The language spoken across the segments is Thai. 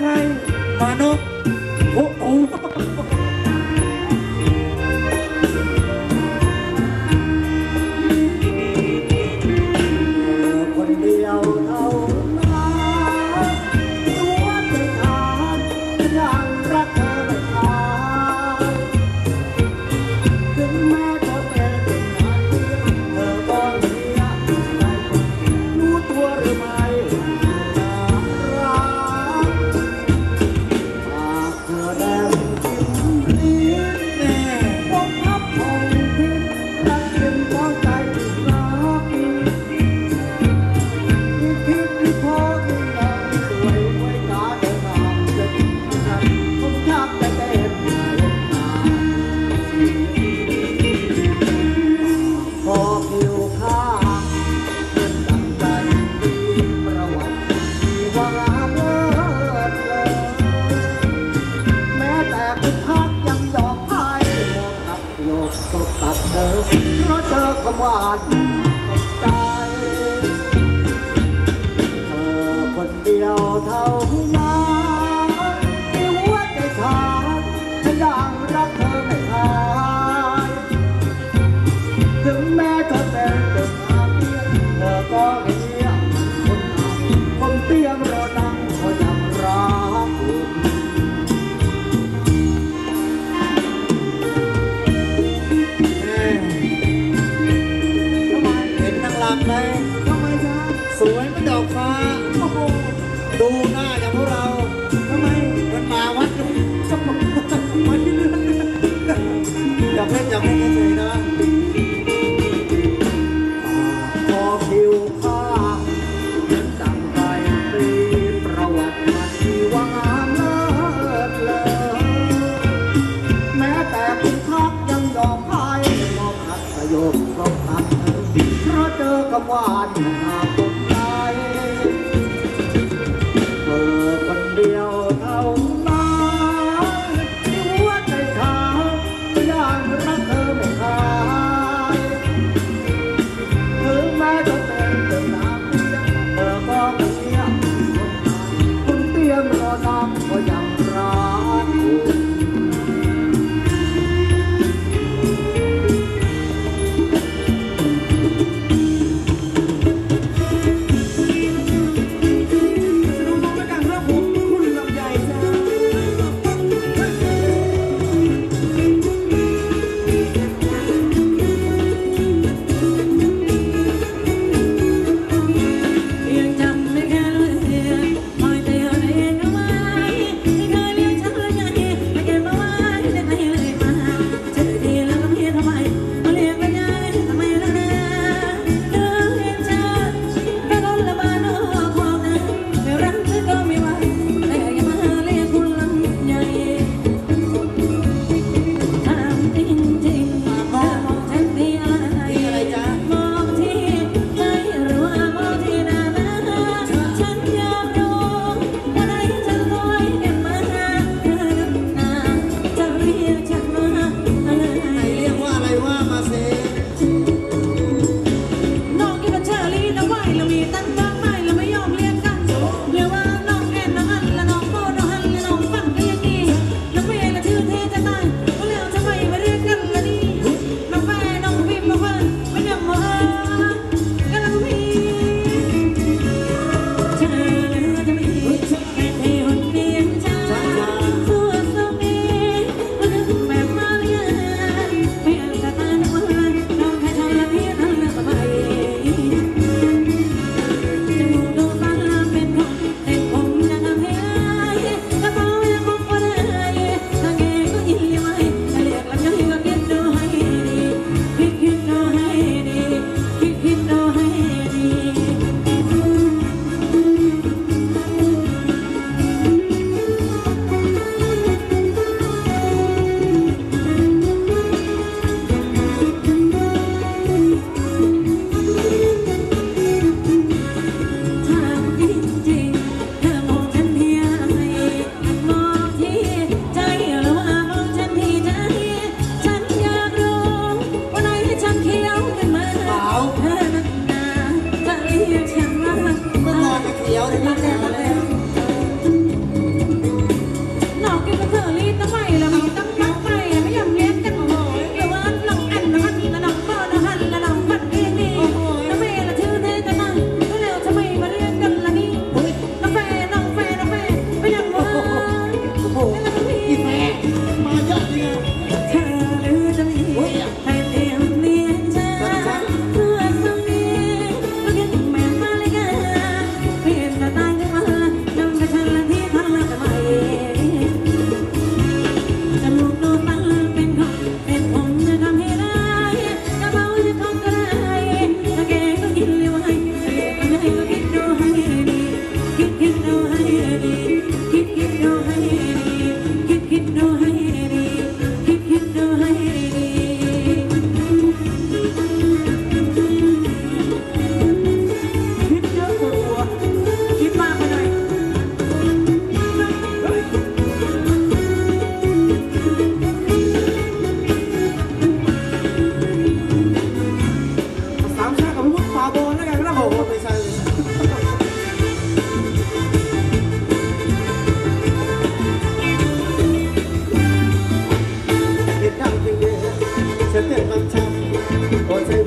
hai mà nó ô ô come on. โยมก็พักเพราะเจอกับว่าที่นา What's it?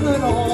ルの